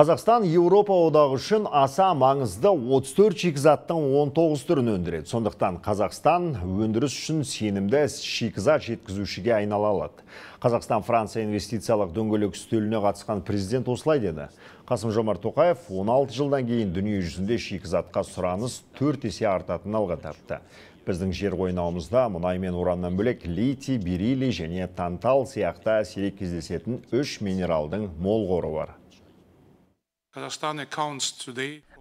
Қазақстан Еуропа одағы үшін аса маңызды 34 шикізаттың 19 түрін өндіреді. Сондықтан Қазақстан өндіріс үшін сенімді шикізат жеткізушіге айнала алады. Қазақстан Франция инвестициялық дөңгелек үстеліне қатысқан президент осылай деді. Қасым Жомарт Тоқаев 16 жылдан кейін дүние жүзінде шикізатқа сұраныс 4 есе артатын алға тартты. Біздің жер қойнауымызда мұнай мен ураннан бөлек литий, бериллий және тантал сияқты сирек кездесетін үш минералдың мол қоры бар.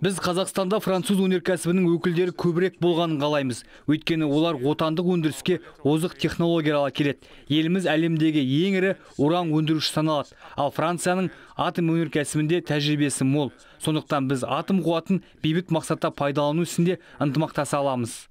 Біз қазақстанда француз өнеркәсібінің өкілдері көбірек болғанын қалаймыз. Өйткені олар отандық өндіріске озық технологиялар келеді еліміз әлемдегі ең ірі уран өндіруші саналады. Ал францияның атом өнеркәсібінде тәжірибесі мол. Сондықтан біз атом қуатын бейбіт мақсатта пайдалану ісінде ынтымақтаса аламыз.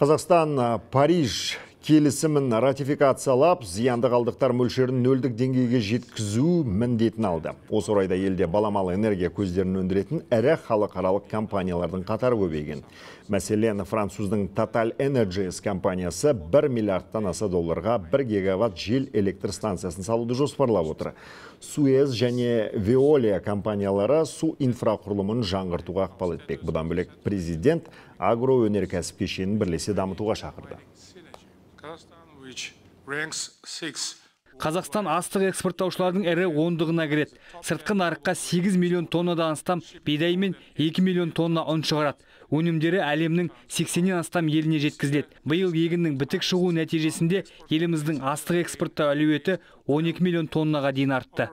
Қазақстан Париж келісімін ратификациялап, зиянды қалдықтар мөлшерін нөлдік деңгейге жеткізу міндетін алды. Осы орайда елде баламалы энергия көздерін өндіретін ірі халықаралық компаниялардың қатары көбейген. Мәселен, француздың Total Energies компаниясы 1 миллиардтан аса долларға 1 гигаватт жел электр станциясын салуды жоспарлап отыр. Суэз және Veolia компаниялары су инфрақұрылымын жаңғыртуға ықпал етпек. Бұдан бөлек президент агроөнеркәсіп кешенін бірлесе дамытуға шақырды. Қазақстан астық экспорттаушылардың ірі ондығына кіреді. Сыртқы нарыққа 8 миллион тоннадан астам бидай мен 2 миллион тонна ұн шығарады. Өнімдері әлемнің 80-нен астам еліне жеткізіледі. Биыл егіннің бітік шығу нәтижесінде еліміздің астық экспорттау әлеуеті 12 миллион тоннаға дейін артты.